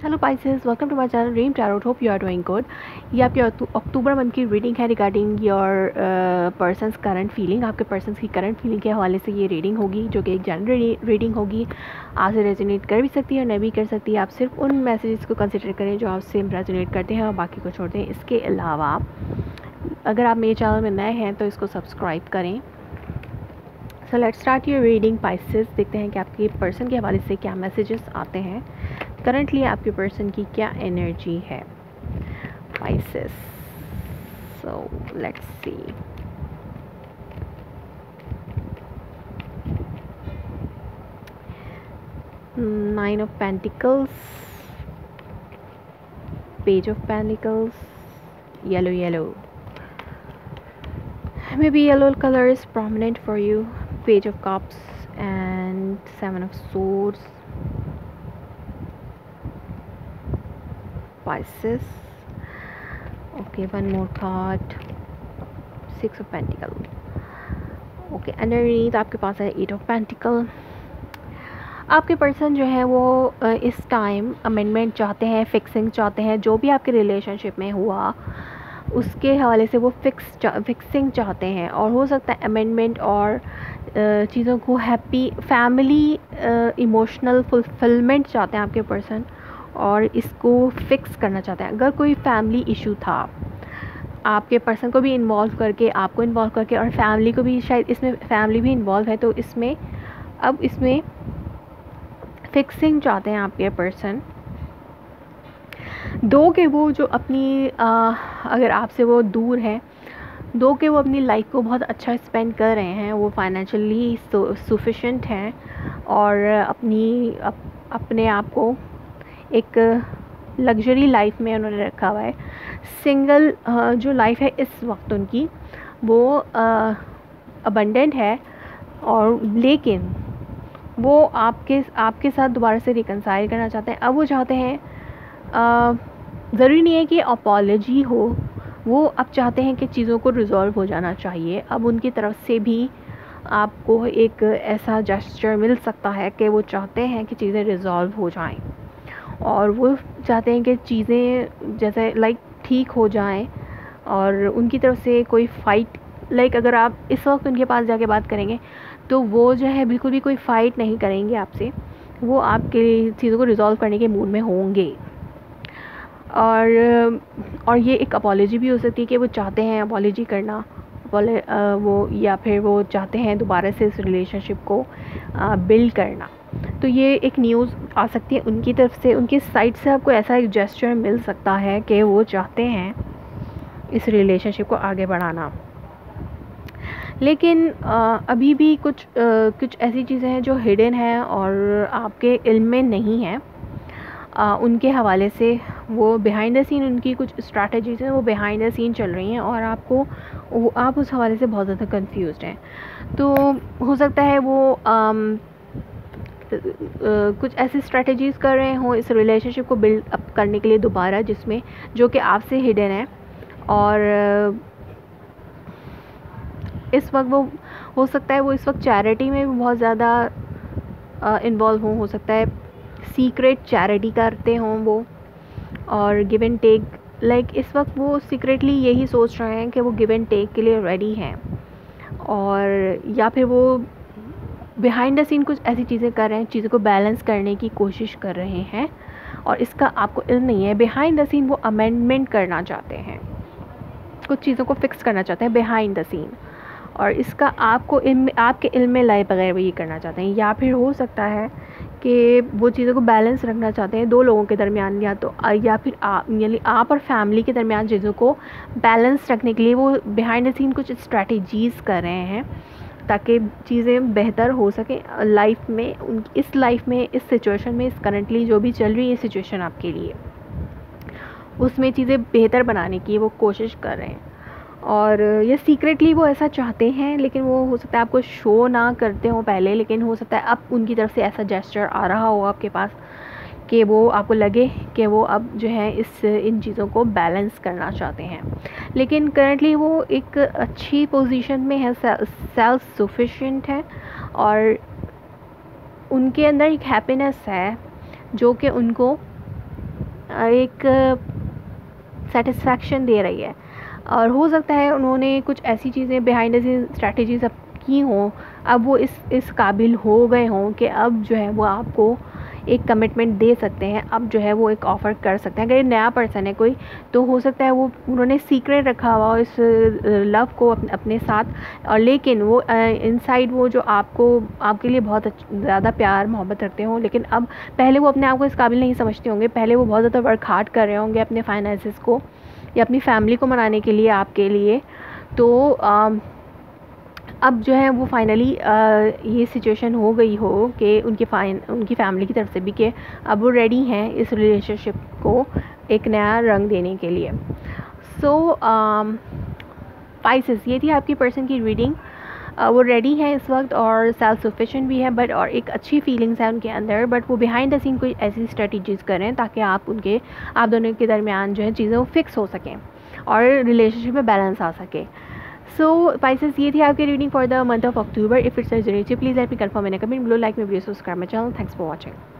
Hello Pisces welcome to my channel dream tarot hope you are doing good ये आपकी अक्टूबर month की reading है regarding your person's current feeling आपके person's की current feeling के हवाले से ये रीडिंग होगी, जो कि एक जनरल रीडिंग होगी। आपसे रेजोनेट कर भी सकती है और नहीं भी कर सकती। है आप सिर्फ़ उन मैसेजेस को कंसिडर करें जो आपसे रेजोनेट करते हैं और बाकी को छोड़ दें। इसके अलावा, अगर आप मेरे चैनल में नए हैं तो इसको सब्सक्राइब करें। So let start your reading Pisces देखते हैं कि आपके पर्सन के हवाले से क्या मैसेजेस आते हैं। करंटली आपके पर्सन की क्या एनर्जी है pieces so let's see nine of pentacles page of pentacles yellow yellow maybe yellow color is prominent for you page of cups and seven of swords Pisces. Okay, one more card. Six of Pentacle. Okay underneath आपके पास है eight of pentacle आपके person जो है वो इस time amendment चाहते हैं फिक्सिंग चाहते हैं जो भी आपके रिलेशनशिप में हुआ उसके हवाले से वो फिक्स चा, फिक्सिंग चाहते हैं और हो सकता है अमेंडमेंट और चीज़ों को हैप्पी फैमिली इमोशनल फुलफिलमेंट चाहते हैं आपके पर्सन और इसको फिक्स करना चाहते हैं। अगर कोई फैमिली इशू था आपके पर्सन को भी इन्वॉल्व करके आपको इन्वॉल्व करके और फैमिली को भी शायद इसमें फैमिली भी इन्वॉल्व है तो इसमें अब इसमें फिक्सिंग चाहते हैं आपके पर्सन दो के वो जो अपनी आ, अगर आपसे वो दूर है दो के वो अपनी लाइफ को बहुत अच्छा स्पेंड कर रहे हैं वो फाइनेंशियली सफिशेंट हैं और अपनी अप, अपने आप को एक लग्जरी लाइफ में उन्होंने रखा हुआ है। सिंगल जो लाइफ है इस वक्त उनकी, वो अबंडेंट है और लेकिन वो आपके आपके साथ दोबारा से रिकनसाइल करना चाहते हैं। अब वो चाहते हैं ज़रूरी नहीं है कि अपॉलोजी हो, वो अब चाहते हैं कि चीज़ों को रिज़ॉल्व हो जाना चाहिए। अब उनकी तरफ़ से भी आपको एक ऐसा जेस्चर मिल सकता है कि वो चाहते हैं कि चीज़ें रिज़ॉल्व हो जाएँ। और वो चाहते हैं कि चीज़ें जैसे लाइक ठीक हो जाएँ और उनकी तरफ़ से कोई फ़ाइट लाइक अगर आप इस वक्त उनके पास जाके बात करेंगे तो वो जो है बिल्कुल भी कोई फ़ाइट नहीं करेंगे आपसे। वो आपके चीज़ों को रिज़ॉल्व करने के मूड में होंगे। और और ये एक अपॉलोजी भी हो सकती है कि वो चाहते हैं अपॉलोजी करना वो, या फिर वो चाहते हैं दोबारा से इस रिलेशनशिप को बिल्ड करना। तो ये एक न्यूज़ आ सकती है उनकी तरफ़ से। उनकी साइड से आपको ऐसा एक जेस्चर मिल सकता है कि वो चाहते हैं इस रिलेशनशिप को आगे बढ़ाना। लेकिन आ, अभी भी कुछ आ, कुछ ऐसी चीज़ें हैं जो हिडन हैं और आपके इल्म में नहीं हैं। उनके हवाले से वो बिहाइंड द सीन उनकी कुछ स्ट्रैटेजीज़ हैं वो बिहाइंड द सीन चल रही हैं और आपको आप उस हवाले से बहुत ज़्यादा कंफ्यूज हैं। तो हो सकता है वो आम, कुछ ऐसी स्ट्रेटजीज़ कर रहे हों इस रिलेशनशिप को बिल्ड अप करने के लिए दोबारा, जिसमें जो कि आपसे हिडन है और इस वक्त वो, हो सकता है वो इस वक्त चैरिटी में भी बहुत ज़्यादा इन्वॉल्व हों, हो सकता है सीक्रेट चैरिटी करते हों वो और गिव एंड टेक लाइक इस वक्त वो सीक्रेटली यही सोच रहे हैं कि वो गिव एंड टेक के लिए रेडी हैं और, या फिर वो बिहाइंड द सीन कुछ ऐसी चीज़ें कर रहे हैं, चीज़ों को बैलेंस करने की कोशिश कर रहे हैं और इसका आपको इल्म नहीं है। बिहाइंड द सीन वो अमेंडमेंट करना चाहते हैं। कुछ चीज़ों को फिक्स करना चाहते हैं बिहाइंड द सीन और इसका आपको इल्म, आपके इल्म में लाए बगैर वो ये करना चाहते हैं। या फिर हो सकता है कि वो चीज़ों को बैलेंस रखना चाहते हैं दो लोगों के दरमियान या तो या फिर आप यानी आप और फैमिली के दरमियान चीज़ों को बैलेंस रखने के लिए वो बिहाइंड द सीन कुछ स्ट्रैटेजीज़ कर रहे हैं। ताकि चीज़ें बेहतर हो सकें लाइफ में, उन, इस लाइफ में, इस सिचुएशन में, इस करंटली जो भी चल रही है सिचुएशन आपके लिए। उसमें चीज़ें बेहतर बनाने की वो कोशिश कर रहे हैं। और ये सीक्रेटली वो ऐसा चाहते हैं, लेकिन वो हो सकता है आपको शो ना करते हो पहले, लेकिन हो सकता है अब उनकी तरफ़ से ऐसा जेस्चर आ रहा हो आपके पास। कि वो आपको लगे कि वो अब जो है इस, इन चीज़ों को बैलेंस करना चाहते हैं। लेकिन करंटली वो एक अच्छी पोजीशन में है सेल्फ सफिशेंट है और उनके अंदर एक हैप्पीनेस है जो कि उनको एक सेटिस्फैक्शन दे रही है। और हो सकता है उन्होंने कुछ ऐसी चीज़ें बिहाइंड द स्ट्रैटेजीज अब की हों, अब वो इस इस काबिल हो गए हों कि अब जो है वो आपको एक कमिटमेंट दे सकते हैं अब जो है वो एक ऑफ़र कर सकते हैं। अगर ये नया पर्सन है कोई तो हो सकता है वो उन्होंने सीक्रेट रखा हुआ इस लव को अपने साथ और लेकिन वो इनसाइड वो जो आपको आपके लिए बहुत ज़्यादा प्यार मोहब्बत रखते हों लेकिन अब पहले वो अपने आप को इस काबिल नहीं समझते होंगे। पहले वो बहुत ज़्यादा वर्क हार्ड कर रहे होंगे अपने फाइनेंसिस को या अपनी फैमिली को मनाने के लिए आपके लिए। तो आ, अब जो है वो फाइनली ये सिचुएशन हो गई हो कि उनके फाइन उनकी फैमिली की तरफ़ से भी कि अब वो रेडी हैं इस रिलेशनशिप को एक नया रंग देने के लिए। सो स्पाइसिस ये थी आपकी पर्सन की रीडिंग वो रेडी है इस वक्त और सेल्फ सफिशेंट भी है बट और एक अच्छी फीलिंग्स है उनके अंदर बट वो बिहाइंड द सीन कोई ऐसी स्ट्रेटजीज़ करें ताकि आप उनके, आप दोनों के दरमियान जो है चीज़ें वो फिक्स हो सकें और रिलेशनशिप में बैलेंस आ सके। सो पाइसेस ये थी आपकी reading for the month of October if it's ज़रूरी please let me confirm in comment below like my video subscribe my channel thanks for watching